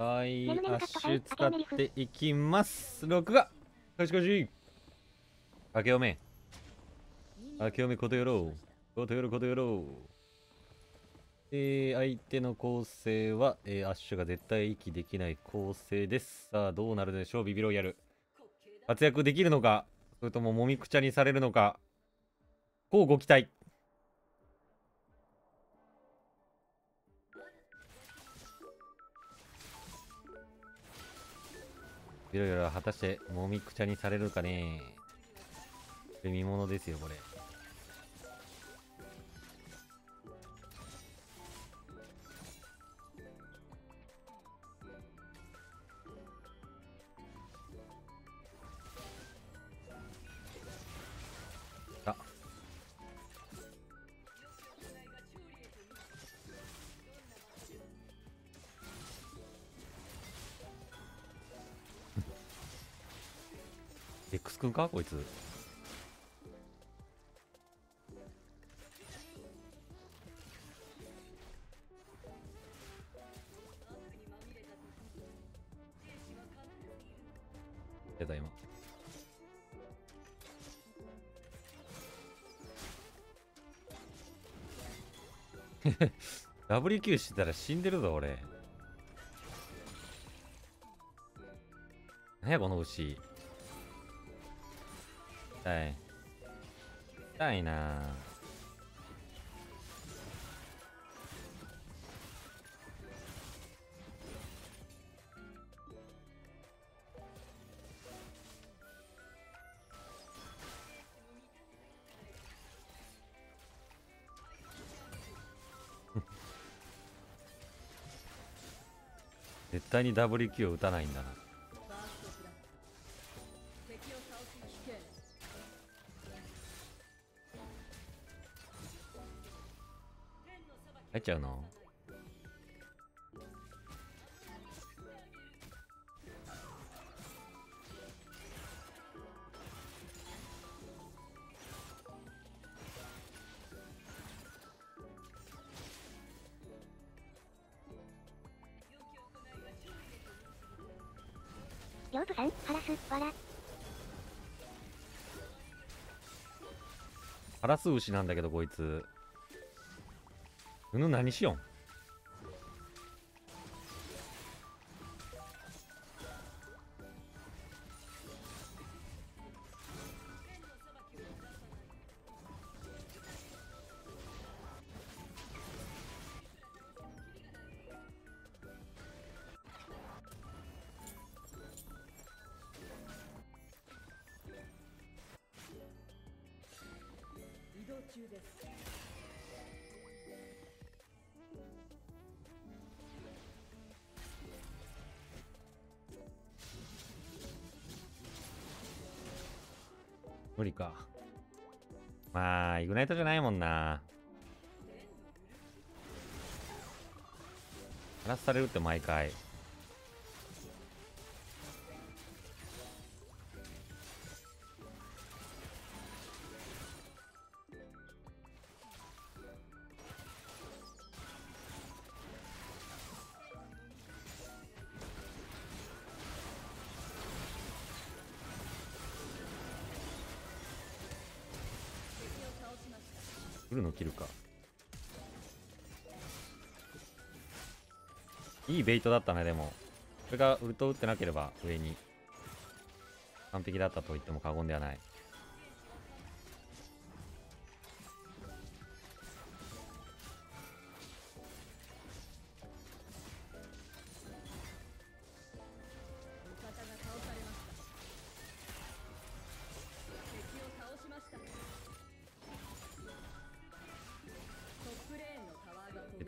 はい、アッシュ使っていきます。録画かしかし明けおめ。明けおめことよろう。ことよろことよろう。えー、相手の構成は、えー、アッシュが絶対息できない構成です。さあ、どうなるでしょう、ビビロイヤル。活躍できるのか、それとももみくちゃにされるのか、こうご期待。ビロイヤルは果たしてもみくちゃにされるかねえ見ものですよ、これ。エックスくんか？こいつ。やだ今。WQ してたら死んでるぞ俺。何やこの牛。痛い。痛いな 絶対に WQ を打たないんだな。入っちゃうのヨープさん、ハラス、わら。ハラス牛なんだけどこいつ。うぬ何しよん無理か。まあ、イグナイトじゃないもんな。ハラスされるって毎回。来るの切るか。いいベイトだったね、でも。それがウルト打ってなければ上に。完璧だったと言っても過言ではない。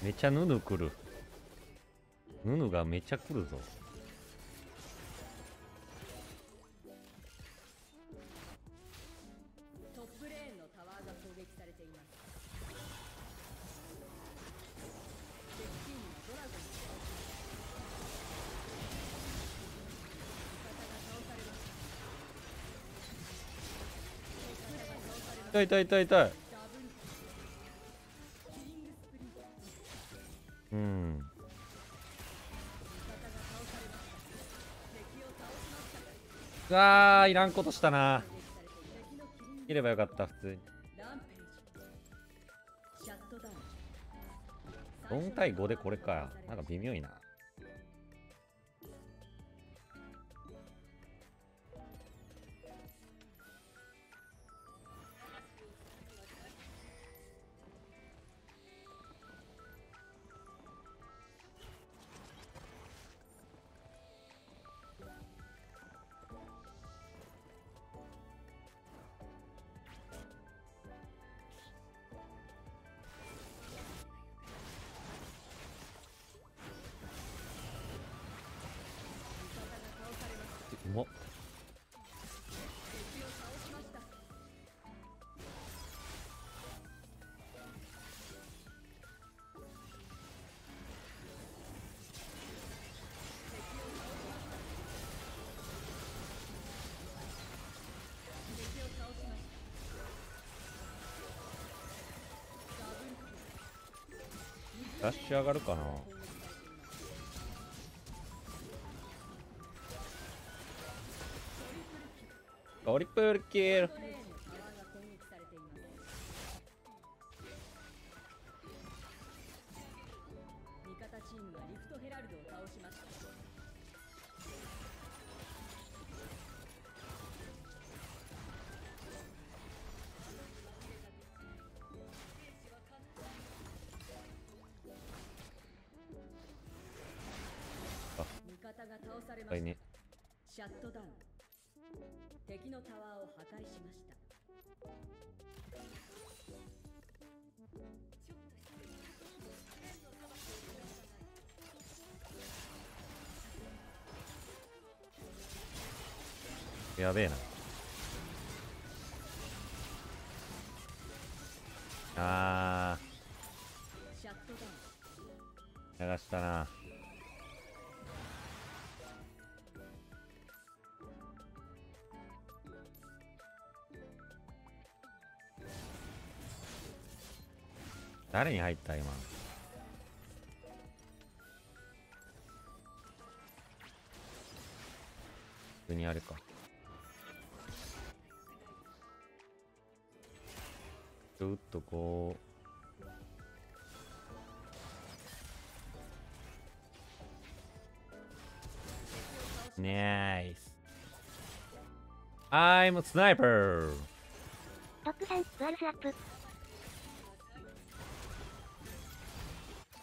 めちゃヌヌ来る。ヌヌがめちゃ来るぞ。トップレーンのタワーが攻撃されてい。ます敵チームのドラゴうわーいらんことしたな。攻撃されている敵のキリング切ればよかった普通に。4対5でこれか。なんか微妙いな。ラッシュ上がるかな。トリプルキル。が倒されましたはいねシャットダウン。敵のタワーを破壊しました。やべえな。あシャットダウン。ー流したな誰に入った今普通にあれか。ちょっとこう。ナイス I'm a sniper トップ3、ブアルスアップ。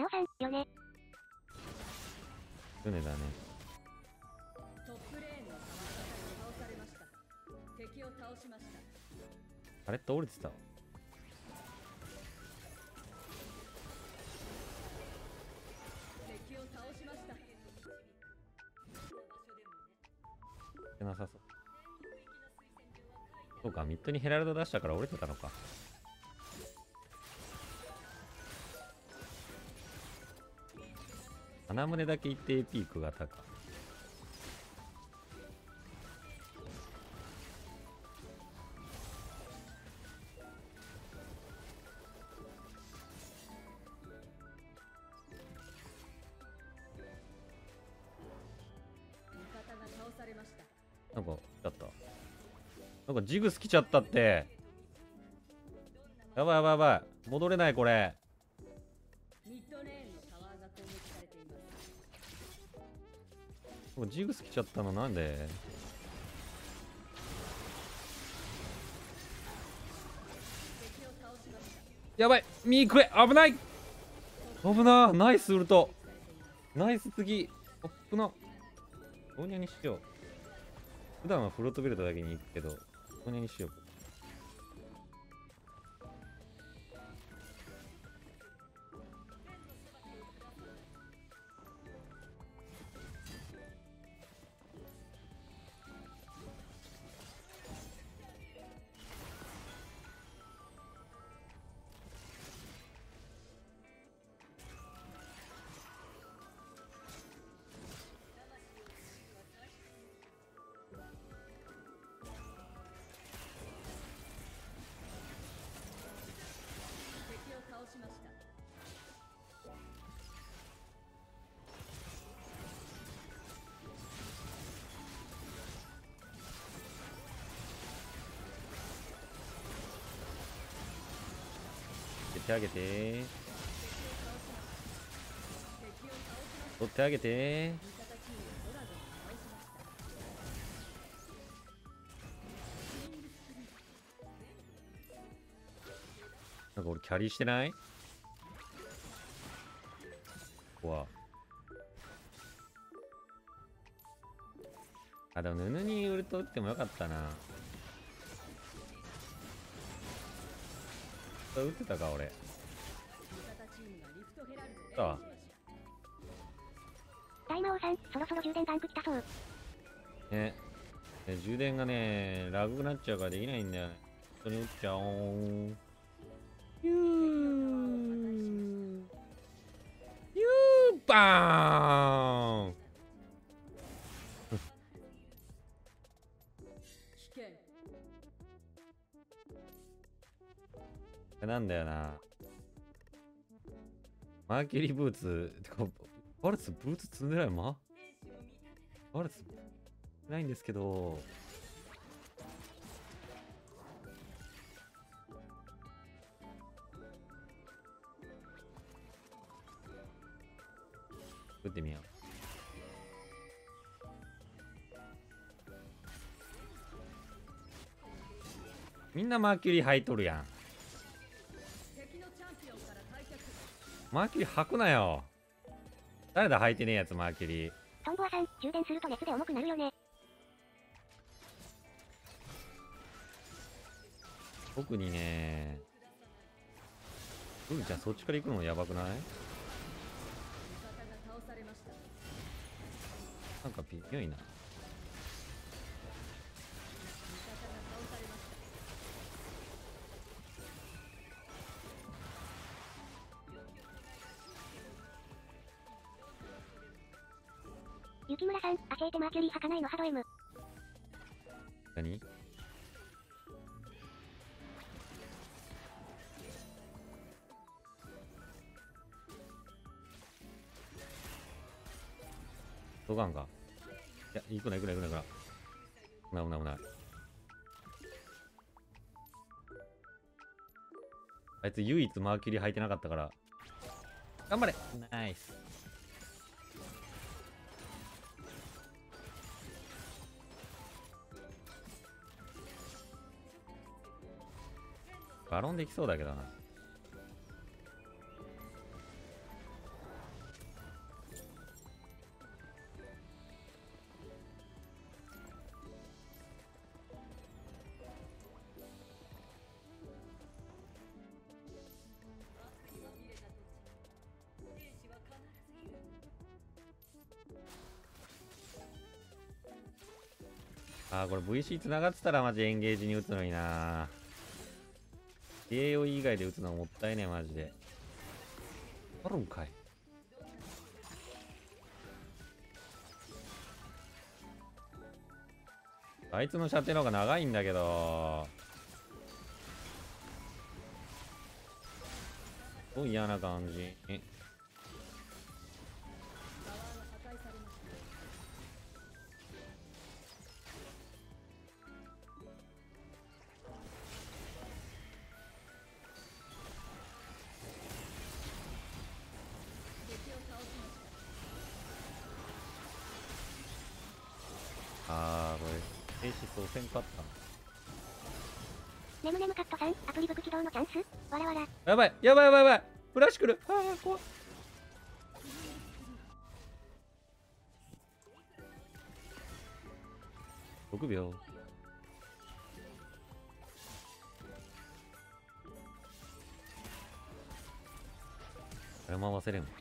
なおさん、よね。船だね。トップレーンのタワーが倒されました敵を倒しましたあれって降りてた？敵を倒しましたなさそう。そうかミッドにヘラルド出したから降りてたのか。穴胸だけ一定ピークが高い。味方が倒されました。なんか来ちゃった。なんかジグス来ちゃったって。やばいやばいやばい。戻れないこれもうジグス来ちゃったのなんで。やばい。ミークエ危ない。危な。ナイスウルト。ナイス次。トップな。どうにゃにしよう。普段はフロートビルドだけに行くけどどうにゃにしよう。ってあげて。取ってあげて。なんか俺キャリーしてない？ここはあでも布にウルト打ってもよかったな。打ってたか俺。味方チームがリフトヘラルあドを大魔王さん、そろそろ充電ガンプ来たそう。ね。ね充電がねラグになっちゃうからできないんだよね。本当に打っちゃおうヒューヒューバーンなんだよな。マーキュリーブーツてかバルツブーツ積んでないま？バルツ積んないんですけど。打ってみよう。みんなマーキュリー履いとるやん。マーキュリー履くなよ。誰だ履いてねえやつマーキュリー。トンボアさん、充電すると熱で重くなるよね。特にね。うるちゃんそっちから行くの？やばくない？なんか微妙いな雪村さん、教えてマーキュリー履かないのハド M。何？どかんか？いや行くな行くな行くな行くな。危ない危ない危ない。あいつ唯一マーキュリー履いてなかったから。頑張れ。ナイスバロンできそうだけどな。あーこれ VC 繋がってたらマジエンゲージに打つのにな AOE 以外で打つのはもったいねえマジで。あるんかい。あいつの射程の方が長いんだけど。すごい嫌な感じ。えこれ停止そうせんかったねむねむカットさん、アプリブク起動のチャンス。わらわら。やばいやばいやばいやばい。フラッシュ来る。あー怖っ。6秒。これ回せれん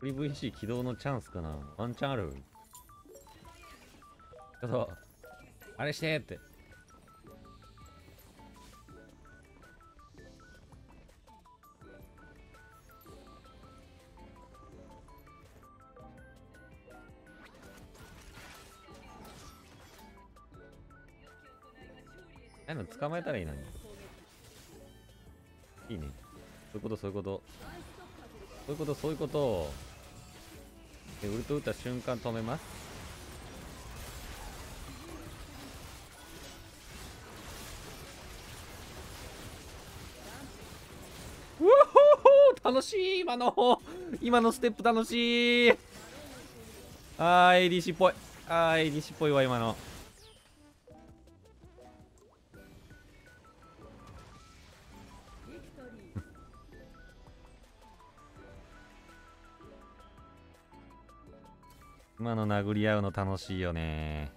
フリ VC 起動のチャンスかな？ワンチャンある？ちょっとあれしてって。ああいうの捕まえたらいいのに。いいね。そういうことそういうこと。そういうことそういうことでウルト打った瞬間止めます。うほほ楽しい今の。今のステップ楽しい。あー ADC っぽい。あー ADC っぽいわ今の。今の殴り合うの楽しいよね。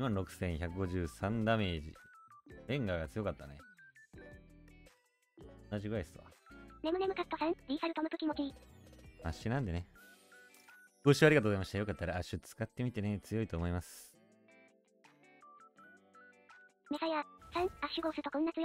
今の6153ダメージ。レンガが強かったね。同じぐらいっすわ。ネムネムカットさん、リーサルトムプ気持ちいい。アッシュなんでね。ご視聴ありがとうございました。よかったらアッシュ使ってみてね。強いと思います。メサヤ、さん、アッシュゴーストこんな強い。